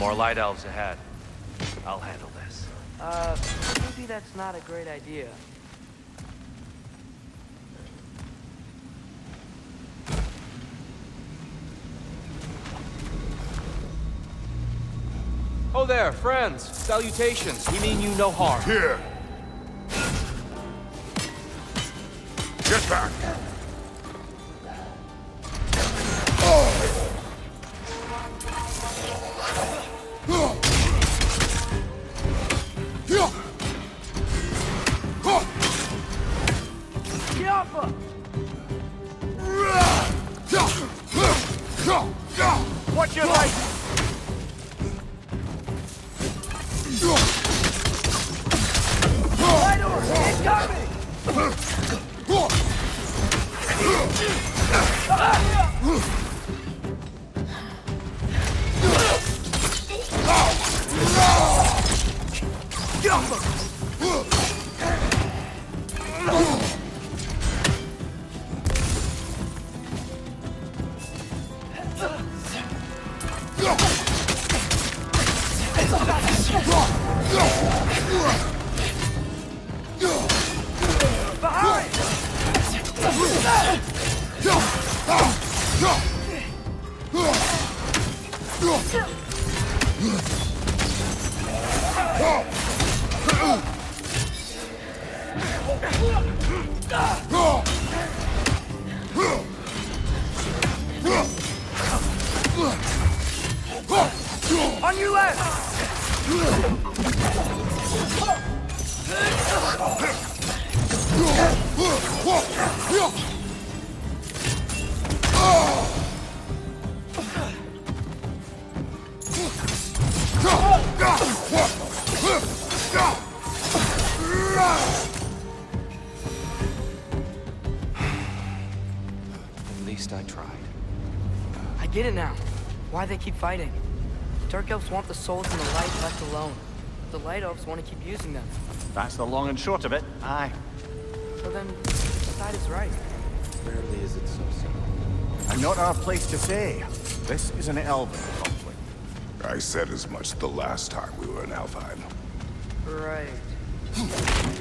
More light elves ahead. I'll handle this. Uh, maybe that's not a great idea. Oh there, friends. Salutations. We mean you no harm. Here! Get back! Least I tried. I get it now. Why they keep fighting. Dark elves want the souls in the light left alone. The light elves want to keep using them. That's the long and short of it. Aye. So then, the side is right. Rarely is it so simple. And not our place to say. This is an elven conflict. I said as much the last time we were in Alfheim. Right.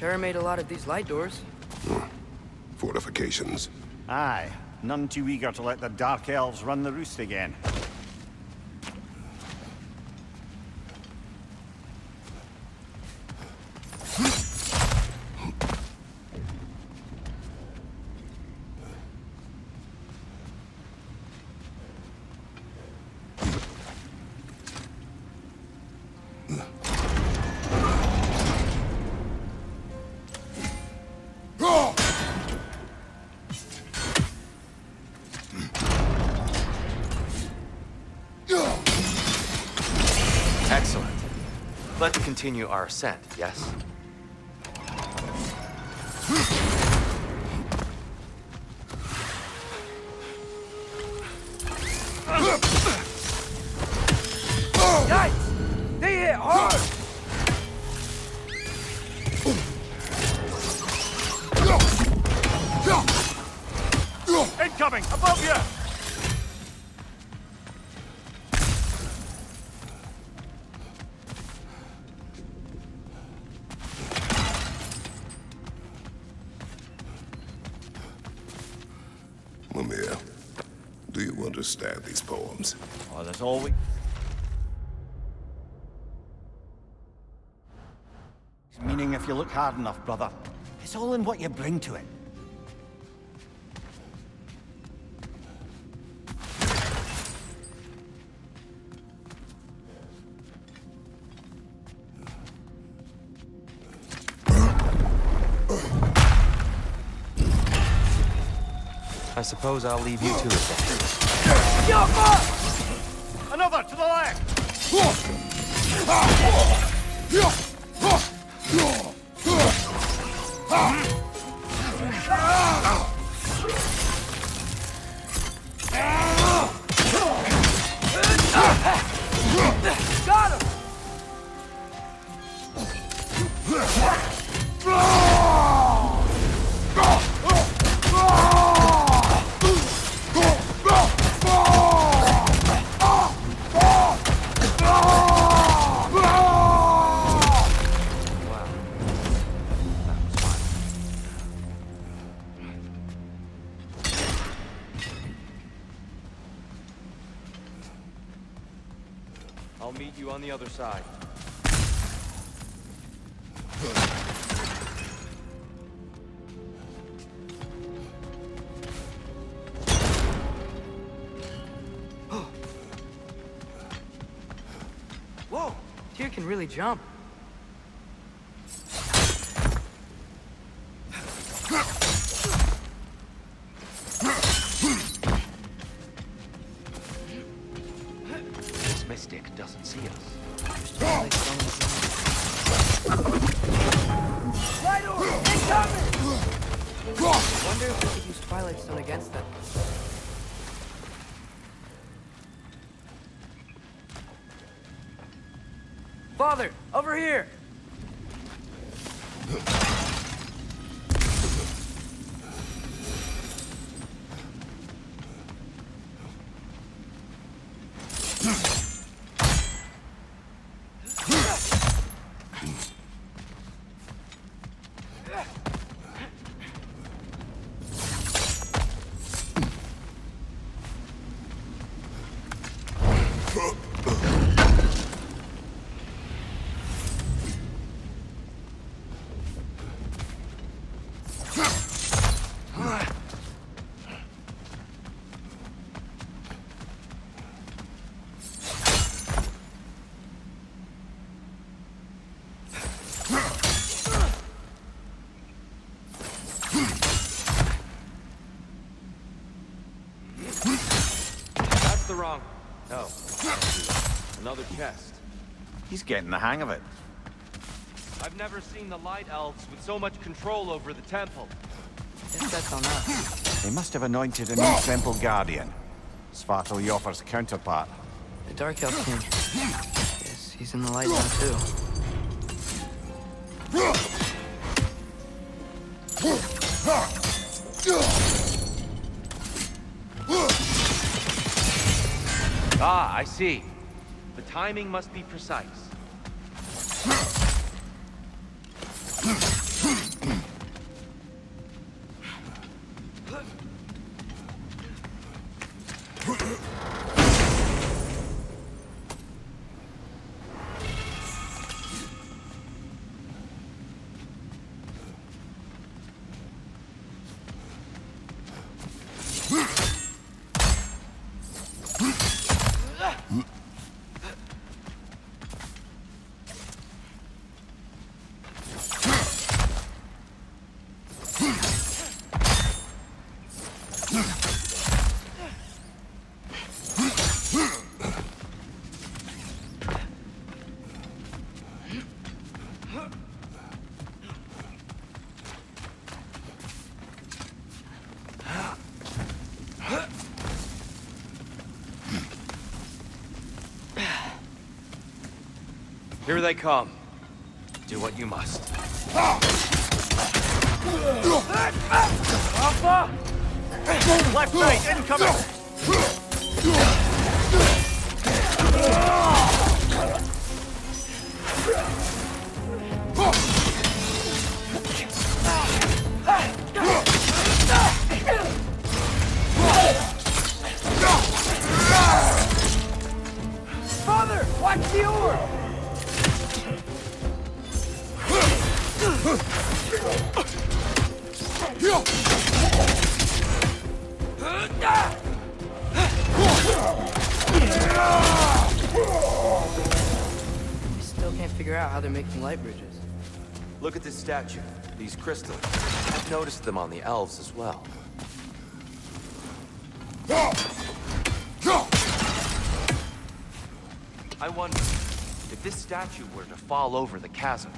sure made a lot of these light doors. Hmm. Fortifications. Aye. None too eager to let the Dark Elves run the roost again. Continue our ascent, yes? Incoming! Above you! Understand these poems? Oh, there's always... Meaning if you look hard enough, brother. It's all in what you bring to it. Suppose I'll leave you to it then. Another to the left! Jump. This mystic doesn't see us. Father, over here! That's the wrong... No. Another chest. He's getting the hang of it. I've never seen the Light Elves with so much control over the temple. Guess that's on us. They must have anointed a new Temple Guardian. Svartáljǫfurr's counterpart. The Dark Elf King. Yes, he's in the light now too. Ah, I see. The timing must be precise. Here they come. Do what you must. Alpha! Left right, incoming! Statue. These crystals. I've noticed them on the elves as well. I wonder, if this statue were to fall over the chasm,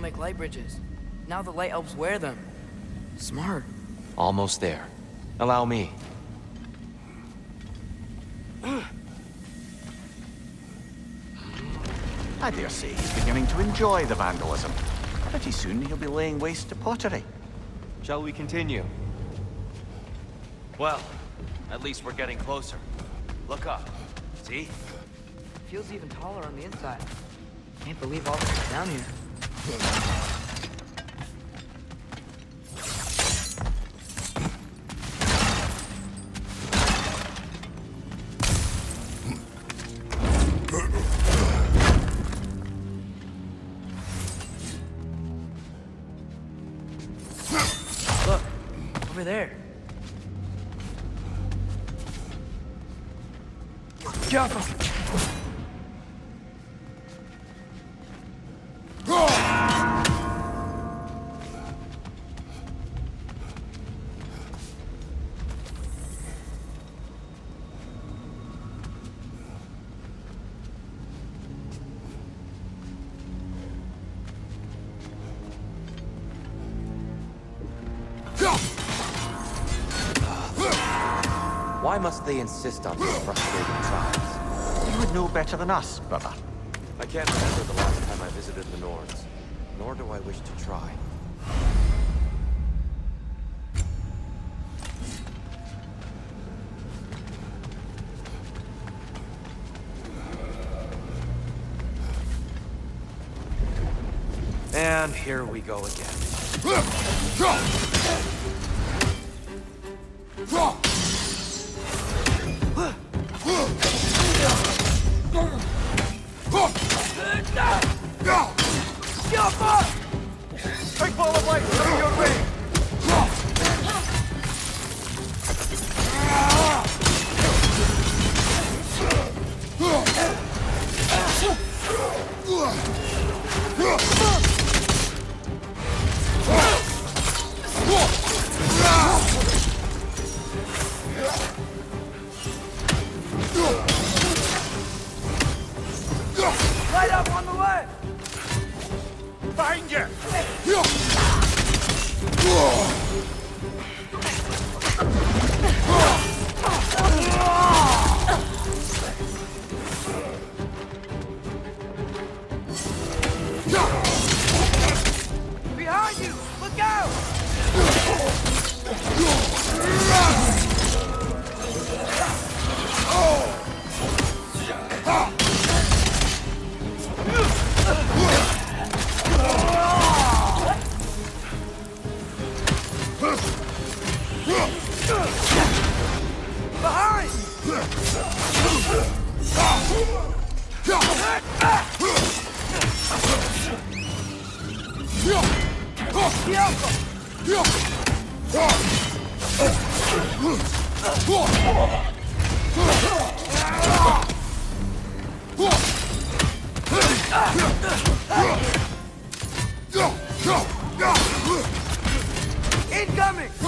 make light bridges. Now the light elves wear them. Smart. almost there. Allow me. I dare say he's beginning to enjoy the vandalism. Pretty soon he'll be laying waste to pottery. Shall we continue? Well, at least we're getting closer. Look up. See? Feels even taller on the inside. Can't believe all this is down here. Look, over there. Must they insist on these frustrating tribes? You would know better than us, brother. I can't remember the last time I visited the Norns, nor do I wish to try. And here we go again. you! Incoming!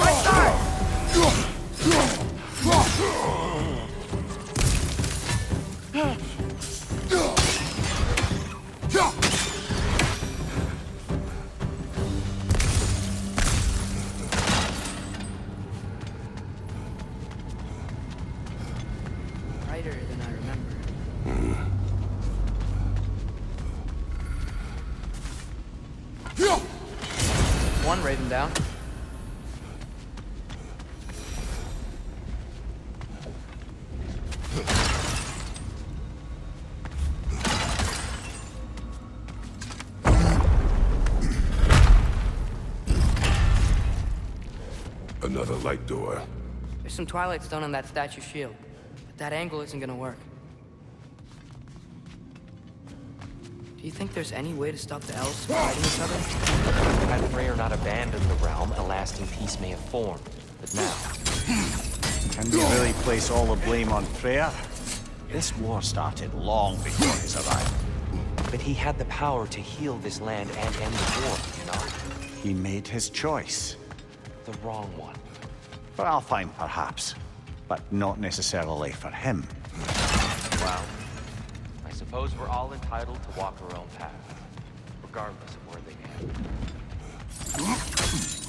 Door. There's some Twilight Stone on that statue shield, but that angle isn't gonna work. Do you think there's any way to stop the elves from fighting each other? Had Freyr not abandoned the realm, a lasting peace may have formed. But now, Can we really place all the blame on Freyr? This war started long before his arrival. but he had the power to heal this land and end the war, you know? He made his choice. The wrong one. For Alfheim, perhaps. But not necessarily for him. Well, I suppose we're all entitled to walk our own path, regardless of where they end.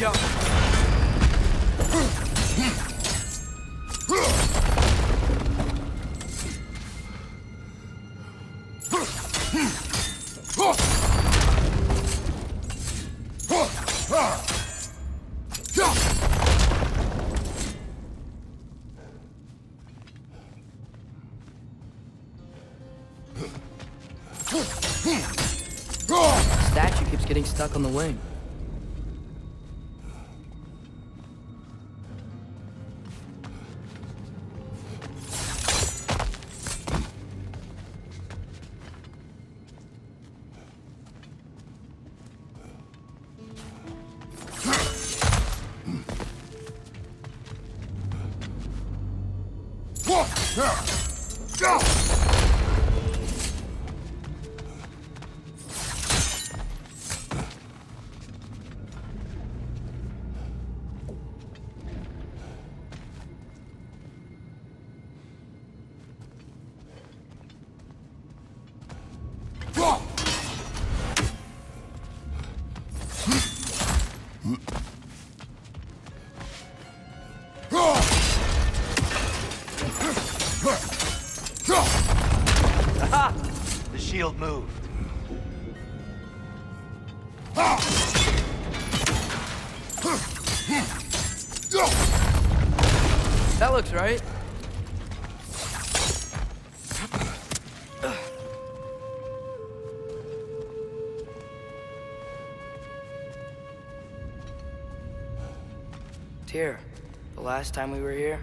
Go. Statue keeps getting stuck on the wing. Last time we were here,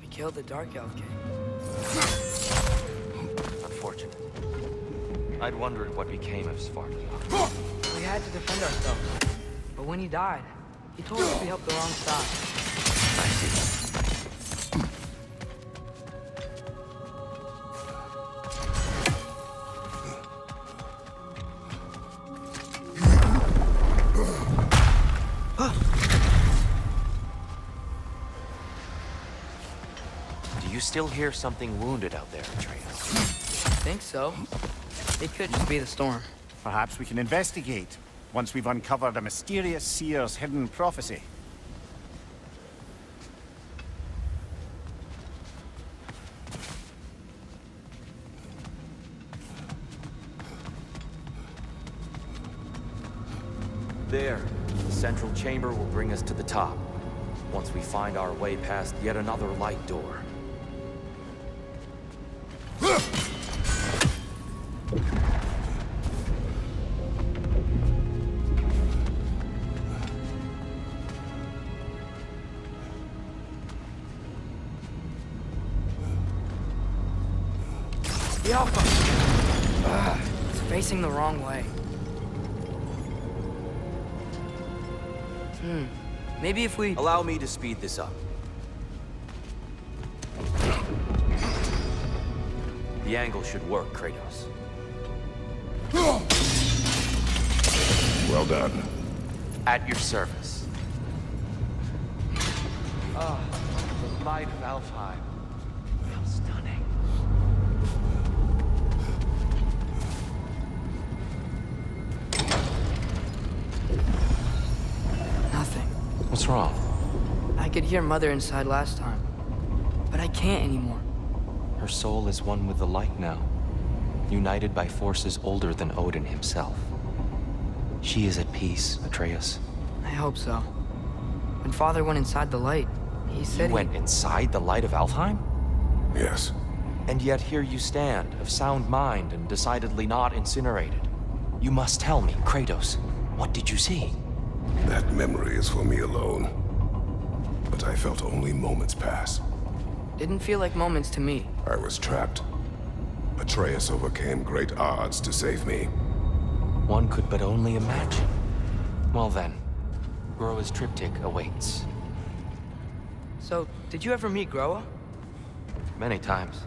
we killed the Dark Elf King. Unfortunate. I'd wondered what became of Svartalfheim. We had to defend ourselves. But when he died, he told us we helped the wrong side. I see. Still hear something wounded out there, Atreus? Think so. It could just be the storm. Perhaps we can investigate once we've uncovered a mysterious seer's hidden prophecy. There. The central chamber will bring us to the top. Once we find our way past yet another light door. Facing the wrong way. Hmm. Maybe if we... Allow me to speed this up. The angle should work, Kratos. Well done. At your service. Ah, the light of Alfheim. How stunning. Nothing. What's wrong? I could hear Mother inside last time. But I can't anymore. Her soul is one with the light now, united by forces older than Odin himself. She is at peace, Atreus. I hope so. When Father went inside the light, he You said he- went inside the light of Alfheim? Yes. And yet here you stand, of sound mind and decidedly not incinerated. You must tell me, Kratos, what did you see? That memory is for me alone. But I felt only moments pass. Didn't feel like moments to me. I was trapped. Atreus overcame great odds to save me. One could but only imagine. Well then, Groa's triptych awaits. So, did you ever meet Groa? Many times.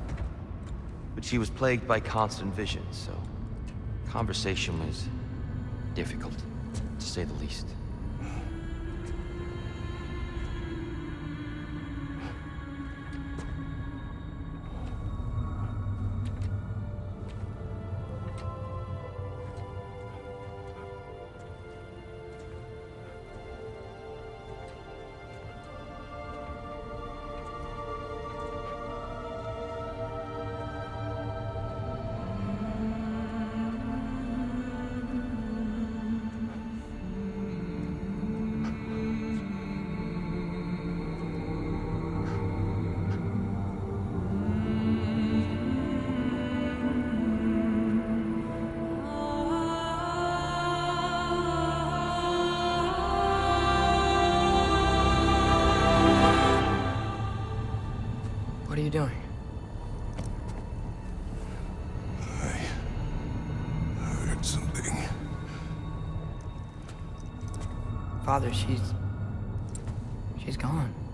But she was plagued by constant visions, so conversation was difficult, to say the least. Father, she's... She's gone.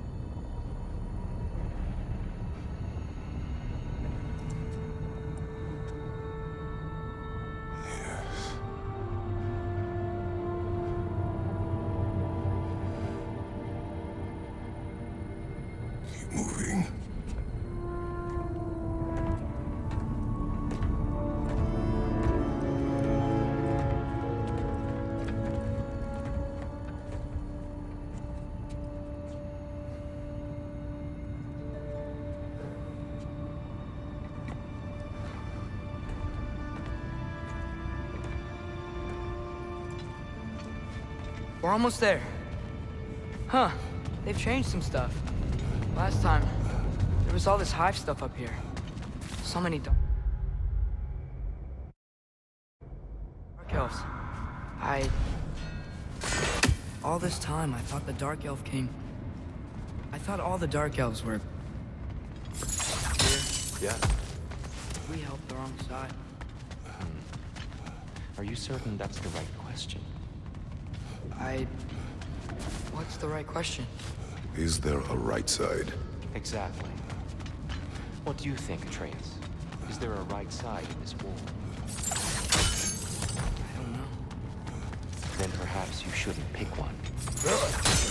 We're almost there. Huh. They've changed some stuff. Last time, there was all this hive stuff up here. So many dark... Dark elves. I... All this time, I thought the Dark Elf came... I thought all the Dark Elves were... Here. Yeah. We helped the wrong side. Hmm. Are you certain that's the right question? I... What's the right question? Is there a right side? Exactly. What do you think, Atreus? Is there a right side in this war? I don't know. Then perhaps you shouldn't pick one. The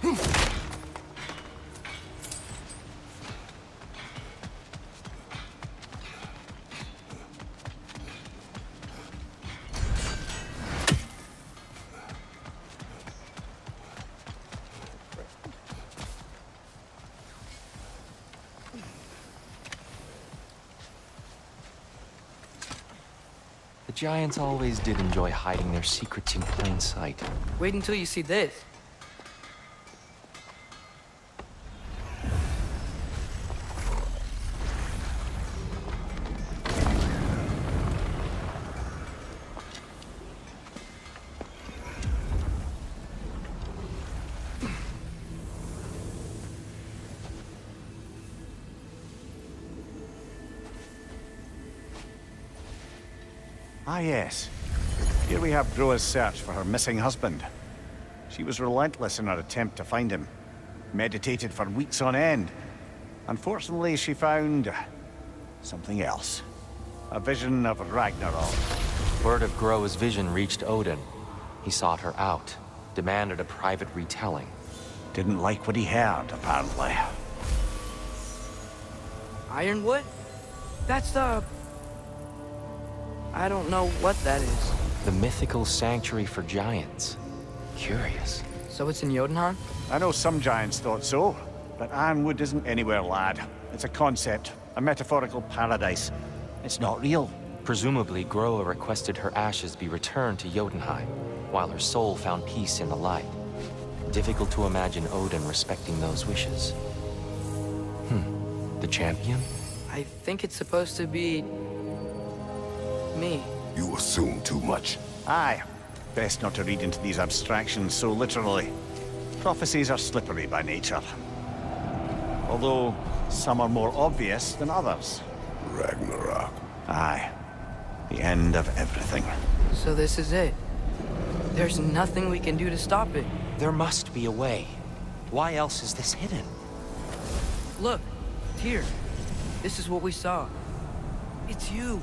The giants always did enjoy hiding their secrets in plain sight. Wait until you see this. Here we have Groa's search for her missing husband. She was relentless in her attempt to find him. Meditated for weeks on end. Unfortunately, she found... something else. A vision of Ragnarok. Word of Groa's vision reached Odin. He sought her out, demanded a private retelling. Didn't like what he heard, apparently. Ironwood? That's the... I don't know what that is. The mythical sanctuary for giants. Curious. So it's in Jotunheim? I know some giants thought so, but Ironwood isn't anywhere, lad. It's a concept, a metaphorical paradise. It's not real. Presumably, Groa requested her ashes be returned to Jotunheim, while her soul found peace in the light. Difficult to imagine Odin respecting those wishes. Hmm. The champion? I think it's supposed to be... me. You assume too much. Aye. Best not to read into these abstractions so literally. Prophecies are slippery by nature. Although, some are more obvious than others. Ragnarok. Aye. The end of everything. So this is it. There's nothing we can do to stop it. There must be a way. Why else is this hidden? Look, here. This is what we saw. It's you,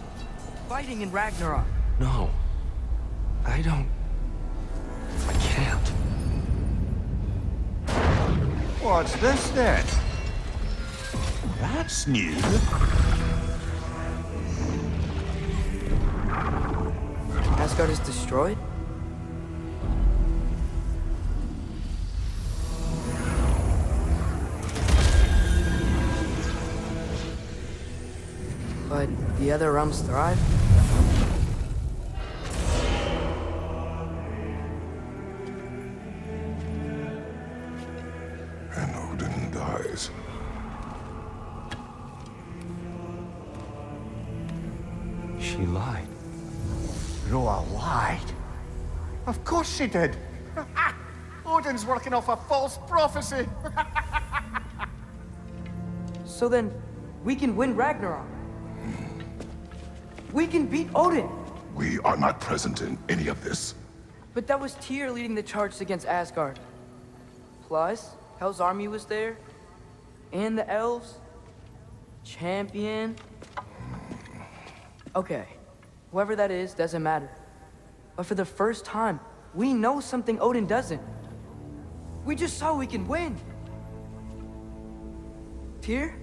fighting in Ragnarok. No. I don't... I can't. What's this then? That's new. Asgard is destroyed? But the other realms thrive? And Odin dies. She lied. Groa lied. Of course she did. Odin's working off a false prophecy. So then, we can win Ragnarok. We can beat Odin. We are not present in any of this. But that was Tyr leading the charge against Asgard. Plus, Hell's army was there. And the elves. Champion. Okay, whoever that is doesn't matter. But for the first time, we know something Odin doesn't. We just saw we can win. Tyr?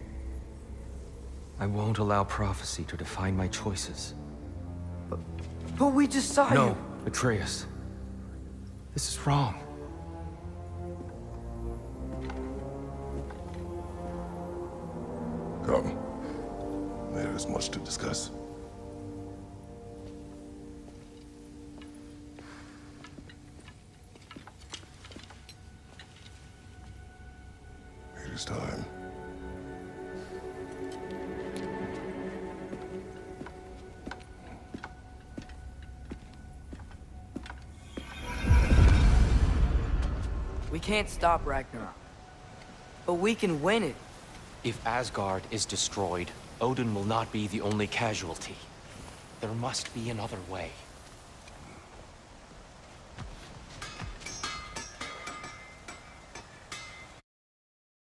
I won't allow prophecy to define my choices. But we just saw No, you. Atreus. This is wrong. Come. There is much to discuss. Can't stop Ragnarok. But we can win it. If Asgard is destroyed, Odin will not be the only casualty. There must be another way.